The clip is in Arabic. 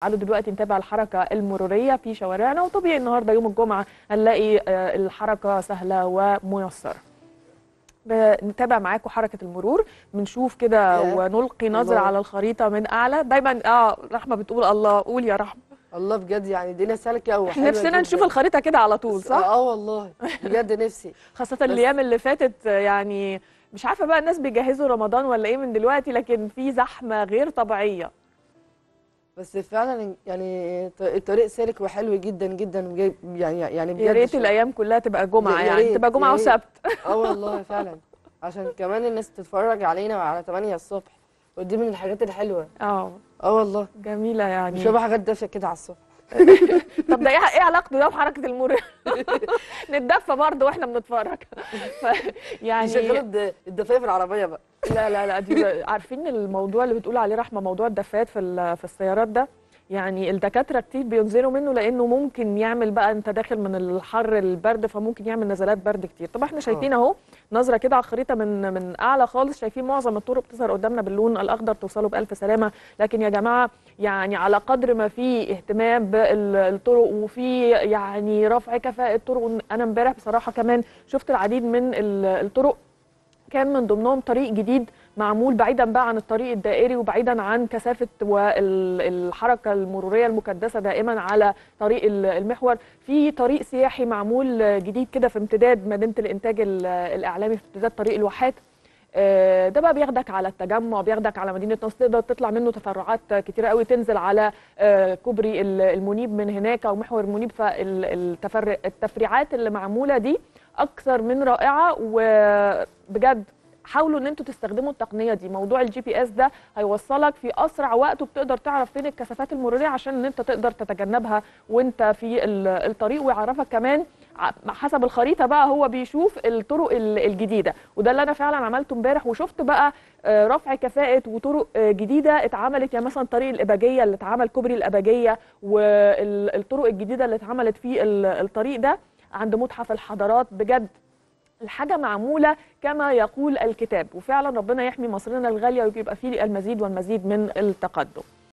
تعالوا دلوقتي نتابع الحركة المرورية في شوارعنا وطبيعي النهاردة يوم الجمعة هنلاقي آه، الحركة سهلة وميسرة نتابع معاكم حركة المرور بنشوف كده. ونلقي نظرة. على الخريطة من أعلى دايما آه رحمة بتقول الله قول يا رحمة الله بجد يعني الدنيا سالكه وحلوة إحنا نفسنا جداً. نشوف الخريطة كده على طول صح؟ آه والله بجد نفسي خاصة الأيام اللي فاتت آه، يعني مش عارفة بقى الناس بيجهزوا رمضان ولا إيه من دلوقتي لكن في زحمة غير طبيعية بس فعلا يعني الطريق سالك وحلو جدا جدا وجايب يعني يعني بجد يا ريت الأيام كلها تبقى جمعة يا يعني تبقى ريت. وسبت. آه والله فعلا. عشان كمان الناس تتفرج علينا على 8 الصبح. ودي من الحاجات الحلوة. آه. آه والله. جميلة يعني. بنشوف حاجات دافية كده على الصبح. طب ده إيه إيه علاقته ده بحركة المرور نتدفى برضه وإحنا بنتفرج. يعني الد- الدفاية في العربية بقى. لا لا لا دي عارفين الموضوع اللي بتقول عليه رحمة موضوع الدفات في في السيارات ده؟ يعني الدكاترة كتير بينذروا منه لأنه ممكن يعمل بقى أنت داخل من الحر البرد فممكن يعمل نزلات برد كتير. طب إحنا شايفين أهو نظرة كده على الخريطة من من أعلى خالص شايفين معظم الطرق بتظهر قدامنا باللون الأخضر توصلوا بألف سلامة. لكن يا جماعة يعني على قدر ما في اهتمام بالطرق وفي يعني رفع كفاءة الطرق أنا امبارح بصراحة كمان شفت العديد من ال- الطرق كان من ضمنهم طريق جديد معمول بعيدا بقى عن الطريق الدائري وبعيدا عن كثافة والحركة المرورية المكدسة دائما على طريق ال- المحور. في طريق سياحي معمول جديد كده في امتداد مدينة الإنتاج ال- الإعلامي في امتداد طريق الواحات. آه، ده بقى بياخدك على التجمع بياخدك على مدينة نصر. تقدر تطلع منه تفرعات كتيرة قوي. تنزل على آه، كوبري ال- المنيب من هناك أو محور المنيب. فالتفريعات اللي معمولة دي أكثر من رائعة وبجد حاولوا إن أنتوا تستخدموا التقنية دي. موضوع ال GPS ده هيوصلك في أسرع وقت وبتقدر تعرف فين الكثافات المرورية عشان إن أنت تقدر تتجنبها وأنت في ال- الطريق. ويعرفك كمان حسب الخريطة بقى هو بيشوف الطرق ال- الجديدة. وده اللي أنا فعلا عملته امبارح وشفت بقى آه، رفع كفاءة وطرق آه، جديدة اتعملت. يعني مثلا طريق الإباجية اللي اتعمل كوبري الإباجية والطرق الجديدة اللي اتعملت في ال- الطريق ده. عند متحف الحضارات. بجد الحاجة معمولة كما يقول الكتاب وفعلا ربنا يحمي مصرنا الغالية ويبقى فيه المزيد والمزيد من التقدم.